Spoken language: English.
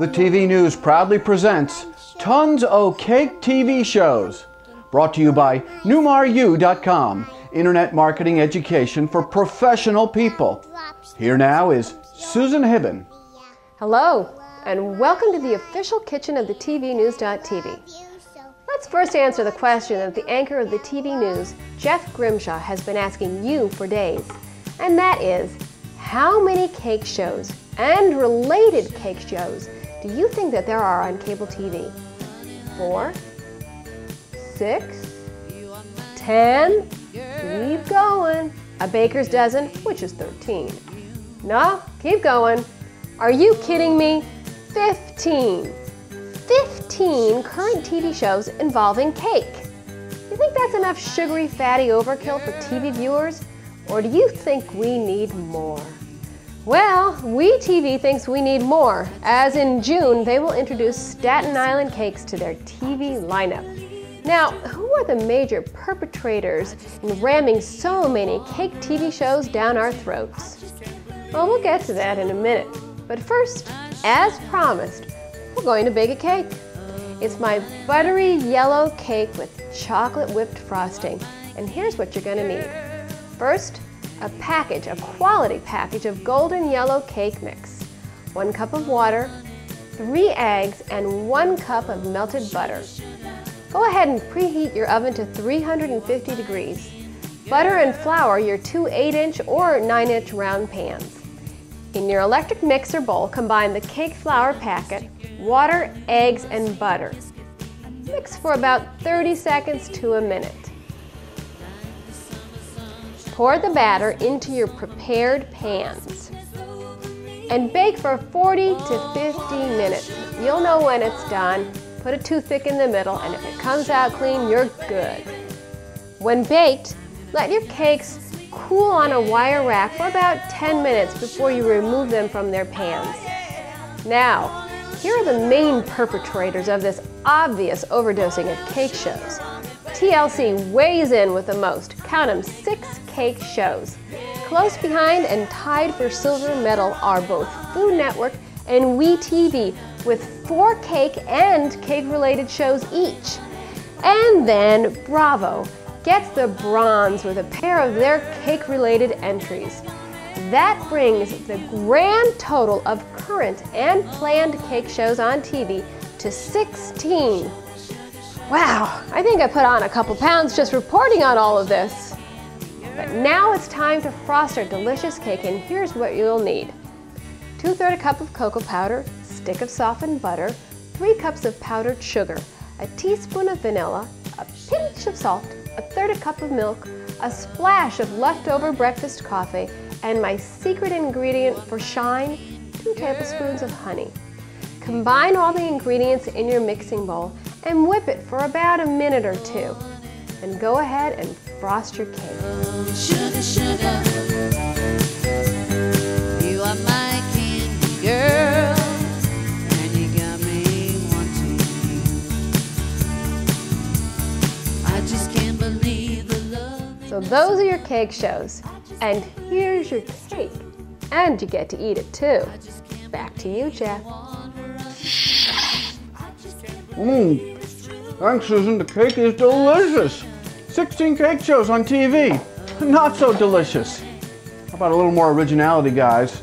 The TV News proudly presents Tons o' Cake TV Shows. Brought to you by NewmarU.com, Internet Marketing Education for Professional People. Here now is Susan Hibben. Hello, and welcome to the official kitchen of the TVNews.tv. Let's first answer the question that the anchor of the TV News, Jeff Grimshaw, has been asking you for days. And that is, how many cake shows and related cake shows do you think that there are on cable TV? Four? six, ten, Keep going. A baker's dozen, which is 13. No, keep going. Are you kidding me? 15. 15 current TV shows involving cake. You think that's enough sugary, fatty overkill for TV viewers? Or do you think we need more? Well, WeTV thinks we need more, as in June they will introduce Staten Island cakes to their TV lineup. Now, who are the major perpetrators in ramming so many cake TV shows down our throats? Well, we'll get to that in a minute. But first, as promised, we're going to bake a cake. It's my buttery yellow cake with chocolate whipped frosting. And here's what you're going to need. First, a package, a quality package of golden yellow cake mix, one cup of water, three eggs, and one cup of melted butter. Go ahead and preheat your oven to 350 degrees. Butter and flour your two 8-inch or 9-inch round pans. In your electric mixer bowl, combine the cake flour packet, water, eggs, and butter. Mix for about 30 seconds to a minute. Pour the batter into your prepared pans and bake for 40 to 50 minutes. You'll know when it's done. Put a toothpick in the middle and if it comes out clean, you're good. When baked, let your cakes cool on a wire rack for about 10 minutes before you remove them from their pans. Now, here are the main perpetrators of this obvious overdosing of cake shows. TLC weighs in with the most. Count them, six cake shows. Close behind and tied for silver medal are both Food Network and WeTV with four cake and cake-related shows each. And then Bravo gets the bronze with a pair of their cake-related entries. That brings the grand total of current and planned cake shows on TV to 16. Wow, I think I put on a couple pounds just reporting on all of this. But now it's time to frost our delicious cake and here's what you'll need. 2 3 a cup of cocoa powder, stick of softened butter, 3 cups of powdered sugar, a teaspoon of vanilla, a pinch of salt, a third a cup of milk, a splash of leftover breakfast coffee, and my secret ingredient for shine, 2 tablespoons of honey. Combine all the ingredients in your mixing bowl and whip it for about a minute or two. And go ahead and frost your cake. Sugar, sugar, you are my candy girl, and you got me wanting you. I just can't believe the love. So those are your cake shows. And here's your cake. And you get to eat it too. Back to you, Jeff. Mmm. Thanks, Susan. The cake is delicious. 16 cake shows on TV. Not so delicious. How about a little more originality, guys?